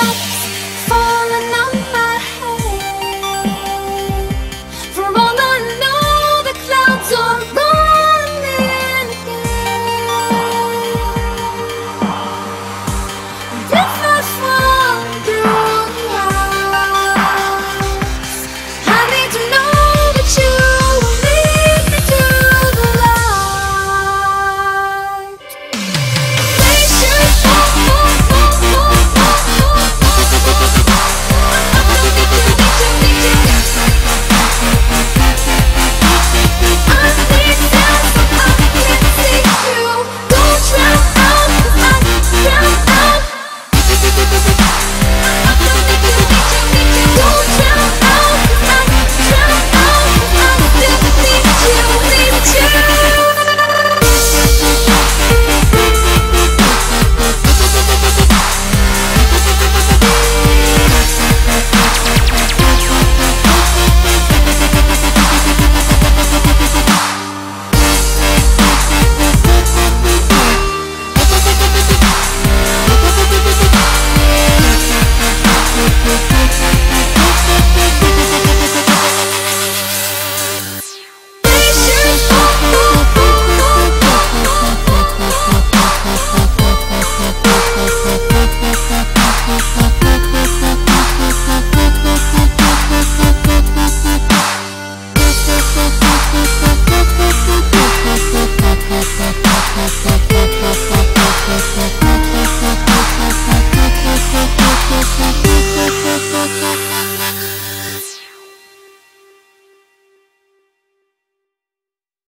Bye. pop, pop.